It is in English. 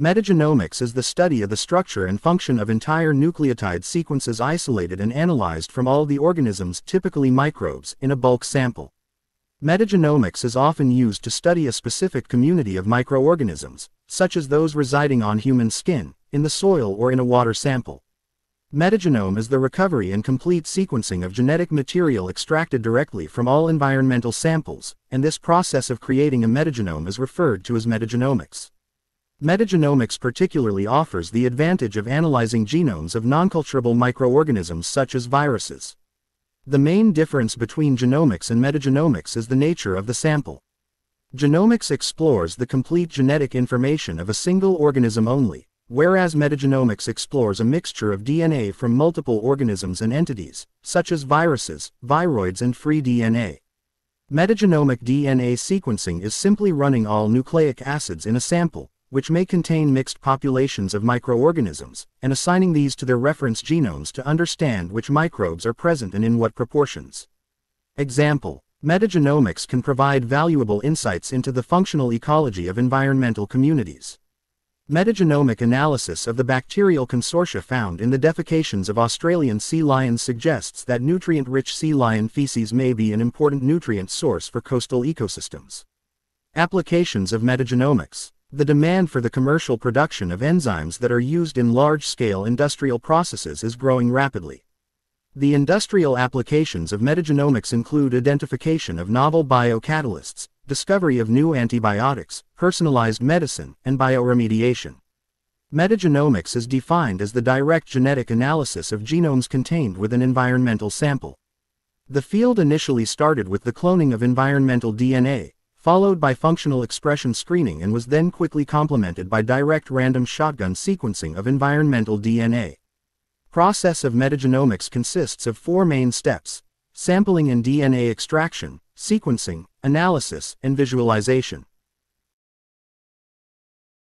Metagenomics is the study of the structure and function of entire nucleotide sequences isolated and analyzed from all the organisms, typically microbes, in a bulk sample. Metagenomics is often used to study a specific community of microorganisms, such as those residing on human skin, in the soil or in a water sample. Metagenome is the recovery and complete sequencing of genetic material extracted directly from all environmental samples, and this process of creating a metagenome is referred to as metagenomics. Metagenomics particularly offers the advantage of analyzing genomes of nonculturable microorganisms such as viruses. The main difference between genomics and metagenomics is the nature of the sample. Genomics explores the complete genetic information of a single organism only, whereas metagenomics explores a mixture of DNA from multiple organisms and entities, such as viruses, viroids and free DNA. Metagenomic DNA sequencing is simply running all nucleic acids in a sample, which may contain mixed populations of microorganisms, and assigning these to their reference genomes to understand which microbes are present and in what proportions. Example Metagenomics can provide valuable insights into the functional ecology of environmental communities. Metagenomic analysis of the bacterial consortia found in the defecations of Australian sea lions suggests that nutrient rich sea lion feces may be an important nutrient source for coastal ecosystems. Applications of metagenomics the demand for the commercial production of enzymes that are used in large-scale industrial processes is growing rapidly. The industrial applications of metagenomics include identification of novel biocatalysts, discovery of new antibiotics, personalized medicine, and bioremediation. Metagenomics is defined as the direct genetic analysis of genomes contained within an environmental sample. The field initially started with the cloning of environmental DNA, followed by functional expression screening and was then quickly complemented by direct random shotgun sequencing of environmental DNA. Process of metagenomics consists of four main steps, sampling and DNA extraction, sequencing, analysis, and visualization.